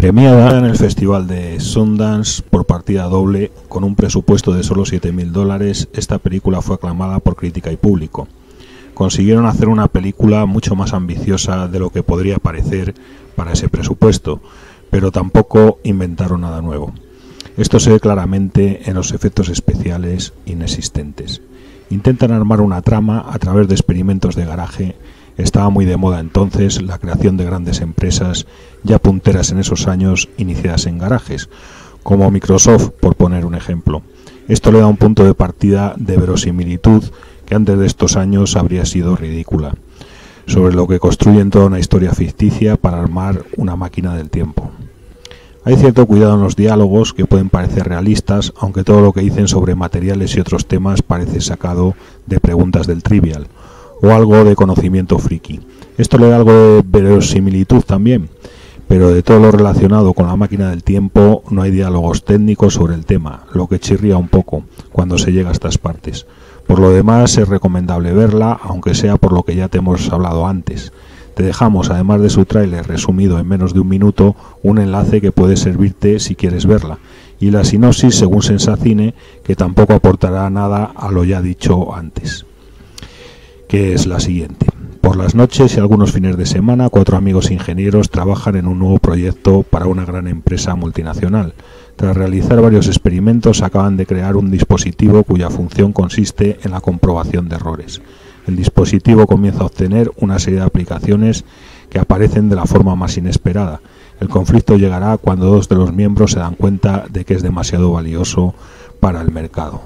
Premiada en el Festival de Sundance por partida doble, con un presupuesto de solo 7.000 dólares, esta película fue aclamada por crítica y público. Consiguieron hacer una película mucho más ambiciosa de lo que podría parecer para ese presupuesto, pero tampoco inventaron nada nuevo. Esto se ve claramente en los efectos especiales inexistentes. Intentan armar una trama a través de experimentos de garaje estaba muy de moda entonces la creación de grandes empresas ya punteras en esos años iniciadas en garajes, como Microsoft, por poner un ejemplo. Esto le da un punto de partida de verosimilitud que antes de estos años habría sido ridícula, sobre lo que construyen toda una historia ficticia para armar una máquina del tiempo. Hay cierto cuidado en los diálogos que pueden parecer realistas, aunque todo lo que dicen sobre materiales y otros temas parece sacado de preguntas del trivial, o algo de conocimiento friki. Esto le da algo de verosimilitud también, pero de todo lo relacionado con la máquina del tiempo no hay diálogos técnicos sobre el tema, lo que chirría un poco cuando se llega a estas partes. Por lo demás es recomendable verla, aunque sea por lo que ya te hemos hablado antes. Te dejamos, además de su tráiler resumido en menos de un minuto, un enlace que puede servirte si quieres verla, y la sinopsis según Sensacine, que tampoco aportará nada a lo ya dicho antes que es la siguiente. Por las noches y algunos fines de semana, cuatro amigos ingenieros trabajan en un nuevo proyecto para una gran empresa multinacional. Tras realizar varios experimentos, acaban de crear un dispositivo cuya función consiste en la comprobación de errores. El dispositivo comienza a obtener una serie de aplicaciones que aparecen de la forma más inesperada. El conflicto llegará cuando dos de los miembros se dan cuenta de que es demasiado valioso para el mercado.